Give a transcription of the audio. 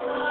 Bye.